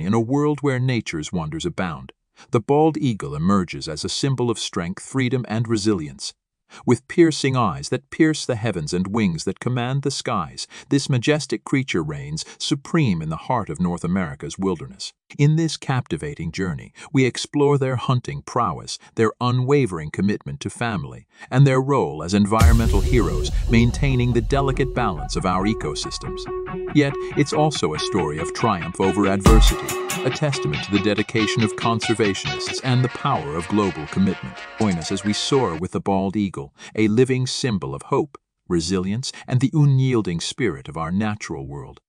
in a world where nature's wonders abound. The bald eagle emerges as a symbol of strength, freedom, and resilience. With piercing eyes that pierce the heavens and wings that command the skies, this majestic creature reigns supreme in the heart of North America's wilderness. In this captivating journey, we explore their hunting prowess, their unwavering commitment to family, and their role as environmental heroes maintaining the delicate balance of our ecosystems. Yet, it's also a story of triumph over adversity, a testament to the dedication of conservationists and the power of global commitment. Join us as we soar with the bald eagle, a living symbol of hope, resilience, and the unyielding spirit of our natural world.